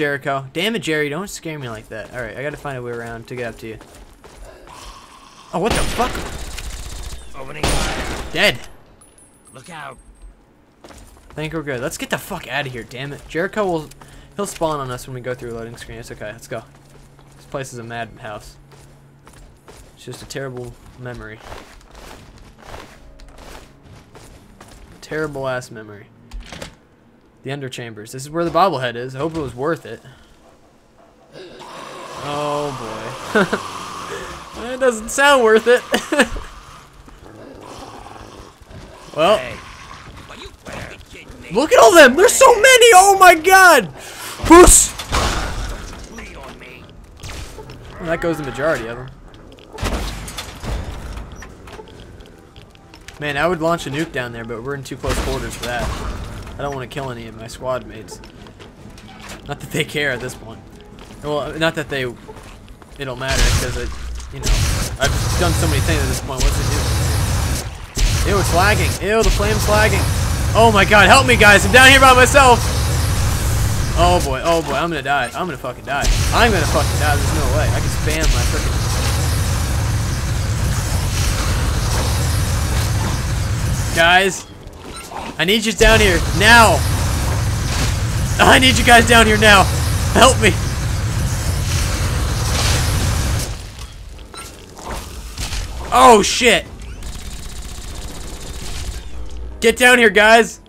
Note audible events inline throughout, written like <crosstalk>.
Jericho. Damn it, Jerry. Don't scare me like that. Alright, I gotta find a way around to get up to you. Oh, what the fuck? Opening fire. Dead. Look out. I think we're good. Let's get the fuck out of here, damn it. Jericho will... He'll spawn on us when we go through a loading screen. It's okay. Let's go. This place is a madhouse. It's just a terrible memory. Terrible ass memory. The underchambers. This is where the bobblehead is. I hope it was worth it. Oh boy. <laughs> it doesn't sound worth it. <laughs> well, Hey. Well, you better be kidding me. look at all them. There's so many. Oh my god. Puss. Bleed on me. Well, that goes the majority of them. Man, I would launch a nuke down there, but we're in too close quarters for that. I don't want to kill any of my squad mates. Not that they care at this point. Well, not that they... It'll matter, because it... You know, I've done so many things at this point. What's it do? Ew, it's lagging. Ew, the flame's lagging. Oh my god, help me, guys. I'm down here by myself. Oh boy, oh boy, I'm gonna die. I'm gonna fucking die. I'm gonna fucking die. There's no way. I can spam my freaking. Guys, I need you down here now. I need you guys down here now. Help me. Oh shit. Get down here, guys.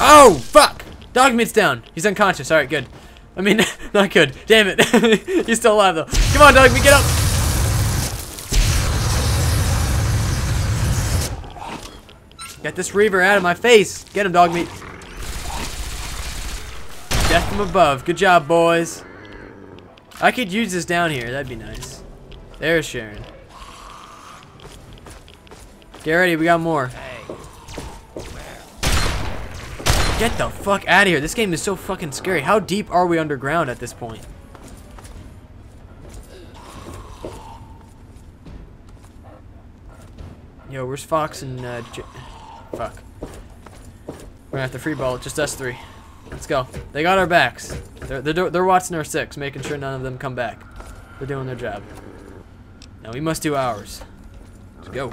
Oh, fuck! Dogmeat's down. He's unconscious. Alright, good. I mean, <laughs> not good. Damn it. <laughs> He's still alive, though. Come on, Dogmeat, get up! Get this Reaver out of my face. Get him, Dogmeat. Death from above. Good job, boys. I could use this down here. That'd be nice. There's Sharon. Get ready. We got more. Get the fuck out of here. This game is so fucking scary. How deep are we underground at this point? Yo, where's Fox and uh, J Fuck. We're gonna have to free ball it, just us three. Let's go. They got our backs. They're, they're, they're watching our six, making sure none of them come back. They're doing their job. Now we must do ours. Let's go.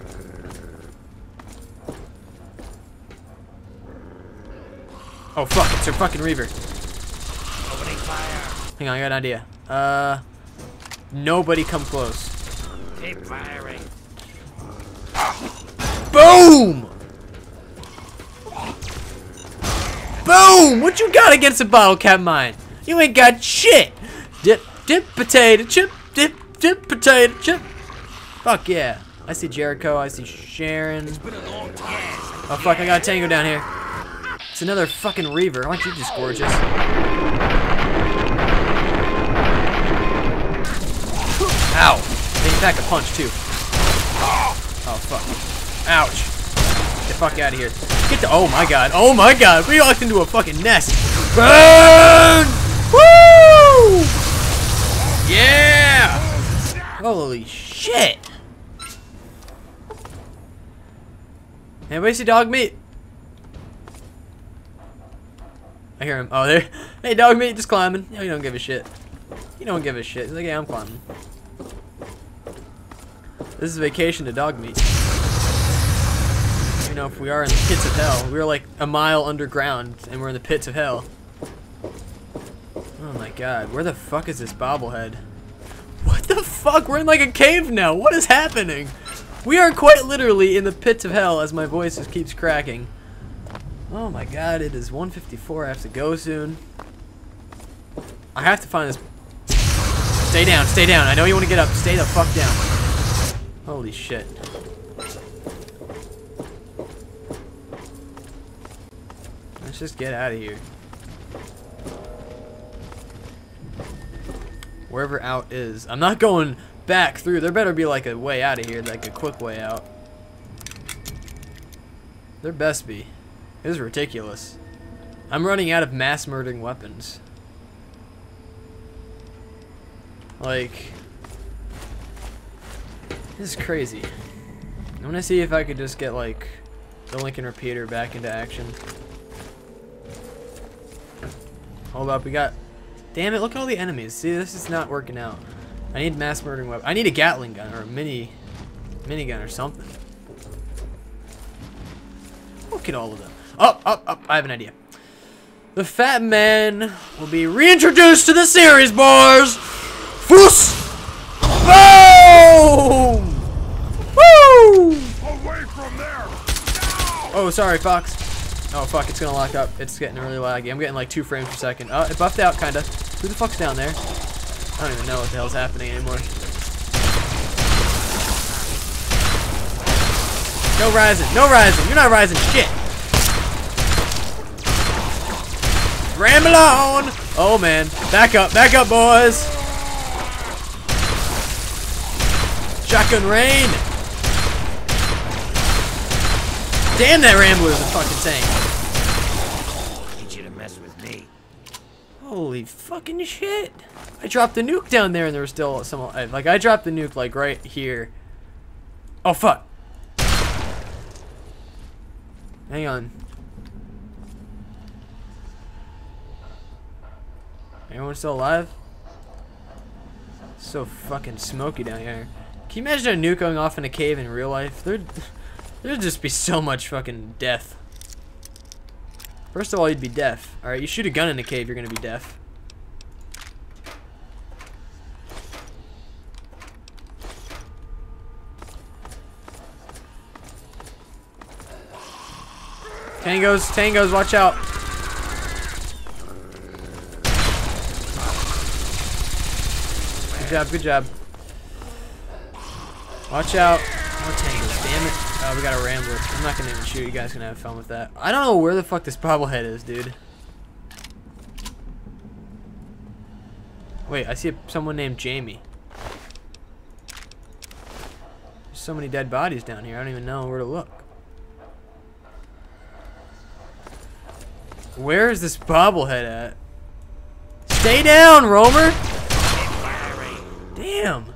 Oh fuck, it's her fucking Reaver. Opening fire. Hang on, I got an idea. Uh, nobody come close. Keep firing. Boom! Boom! What you got against a bottle cap mine? You ain't got shit! Dip, dip, potato chip, dip, dip, potato chip. Fuck yeah. I see Jericho, I see Sharon. Been a long time. Oh fuck, I got a tango down here. It's another fucking Reaver. Aren't you just gorgeous? Ow! They pack a punch too. Oh fuck. Ouch. Get the fuck out of here. Get the oh my god. Oh my god. We walked into a fucking nest. Burn! Woo! Yeah! Holy shit. Anybody see Dogmeat? I hear him. Oh, there. <laughs> Hey, Dogmeat, just climbing. No, you don't give a shit. You don't give a shit. He's like, yeah, I'm climbing. This is vacation to Dogmeat. You know, if we are in the pits of hell, we're like a mile underground, and we're in the pits of hell. Oh my god, where the fuck is this bobblehead? What the fuck? We're in like a cave now. What is happening? We are quite literally in the pits of hell as my voice just keeps cracking. Oh my god, it is 154. I have to go soon. I have to find this. Stay down, stay down. I know you want to get up. Stay the fuck down. Holy shit. Let's just get out of here. Wherever out is. I'm not going back through. There better be like a way out of here, like a quick way out. There best be. This is ridiculous. I'm running out of mass murdering weapons. Like, This is crazy. I want to see if I could just get like the Lincoln repeater back into action. Hold up, we got. Damn it! Look at all the enemies. See, this is not working out. I need mass murdering weapon. I need a Gatling gun or a mini, minigun or something. Look at all of them. Up, up, up! I have an idea. The Fat Man will be reintroduced to the series, boys. Foos! Boom! Woo! Away from there! Oh, sorry, Fox. Oh, fuck, it's gonna lock up. It's getting really laggy. I'm getting like two frames per second. Oh, it buffed out, kinda. Who the fuck's down there? I don't even know what the hell's happening anymore. No rising, no rising. You're not rising shit. Ram alone. Oh, man. Back up, back up, boys. Shotgun rain. Damn, that Rambo is a fucking tank. Need you to mess with me. Holy fucking shit. I dropped the nuke down there and there was still some, uh, like I dropped the nuke like right here. Oh fuck. Hang on. Anyone still alive? So fucking smoky down here. Can you imagine a nuke going off in a cave in real life? There'd, <laughs> there'd just be so much fucking death. First of all, you'd be deaf. Alright, you shoot a gun in a cave, you're gonna be deaf. Tangos, tangos, watch out. Job, good job. Watch out. Oh, no tangos, damn it. Oh, we got a rambler. I'm not gonna even shoot. You guys can have fun with that. I don't know where the fuck this bobblehead is, dude. Wait, I see someone named Jamie. There's so many dead bodies down here. I don't even know where to look. Where is this bobblehead at? Stay down, Romer! Damn.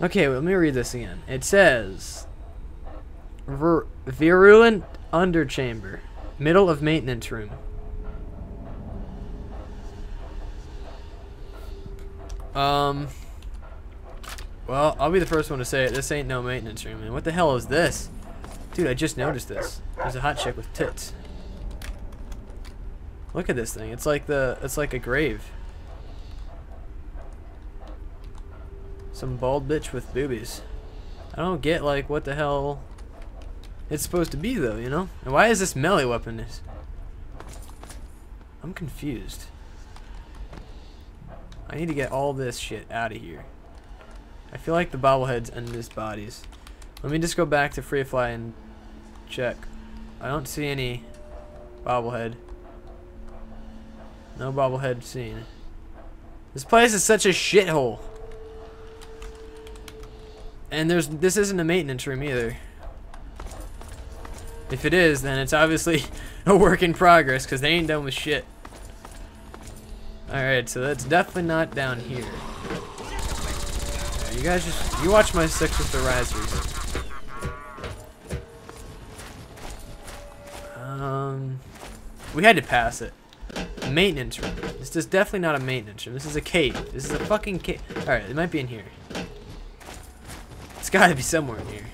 Okay, well, let me read this again. It says, Vir virulent underchamber, middle of maintenance room. Um. Well, I'll be the first one to say it. This ain't no maintenance room. And what the hell is this? Dude, I just noticed this. There's a hot chick with tits. Look at this thing. It's like the it's like a grave. Some bald bitch with boobies. I don't get like what the hell it's supposed to be though, you know? And why is this melee weapon? I'm confused. I need to get all this shit out of here. I feel like the bobbleheads and this bodies. Let me just go back to Free Fly and check. I don't see any bobblehead. No bobblehead seen. This place is such a shithole. And there's this isn't a maintenance room either. If it is, then it's obviously <laughs> a work in progress because they ain't done with shit. Alright, so that's definitely not down here. You guys just, you watch my six with the risers. Um, we had to pass it. Maintenance room. This is definitely not a maintenance room. This is a cave. This is a fucking cave. Alright, it might be in here. It's gotta be somewhere in here.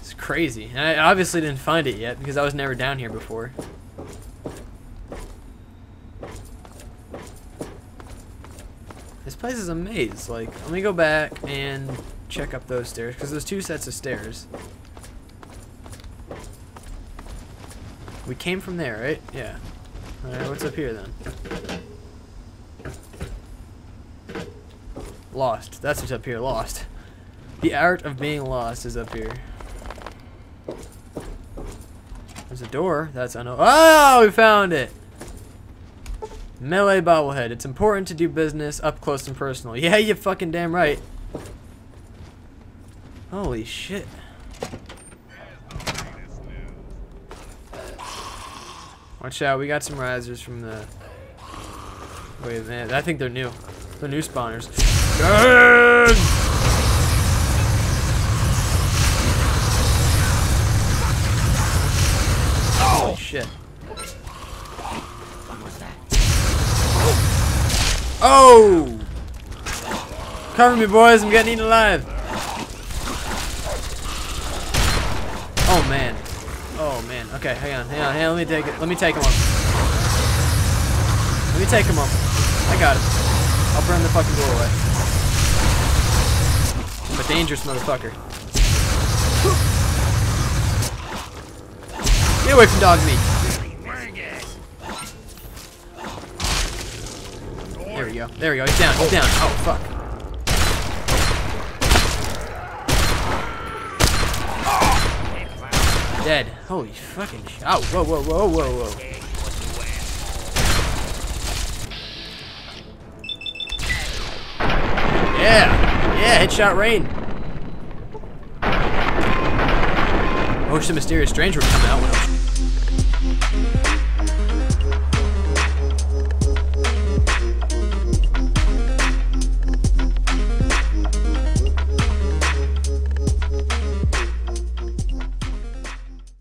It's crazy. And I obviously didn't find it yet because I was never down here before. This place is a maze. Like, let me go back and check up those stairs because there's two sets of stairs. We came from there, right? Yeah. Alright, what's up here then? Lost. That's what's up here. Lost. The art of being lost is up here. There's a door. That's I know. Oh, ah, we found it. Melee bobblehead. It's important to do business up close and personal. Yeah, you fucking damn right. Holy shit. Watch out, we got some risers from the... Wait, a minute, I think they're new. The new spawners. Holy shit. Oh! Cover me, boys. I'm getting eaten alive. Oh man. Oh man. Okay, hang on, hang on, hang on. Let me take it. Let me take him up. Let me take him up. I got it. I'll burn the fucking door away. I'm a dangerous motherfucker. Get away from Dogmeat. There we go. There we go. He's down. He's down. Oh fuck. Dead. Holy fucking sh- Oh, whoa, whoa, whoa, whoa, whoa. Yeah. Yeah, headshot rain. I wish the mysterious stranger would come out when I was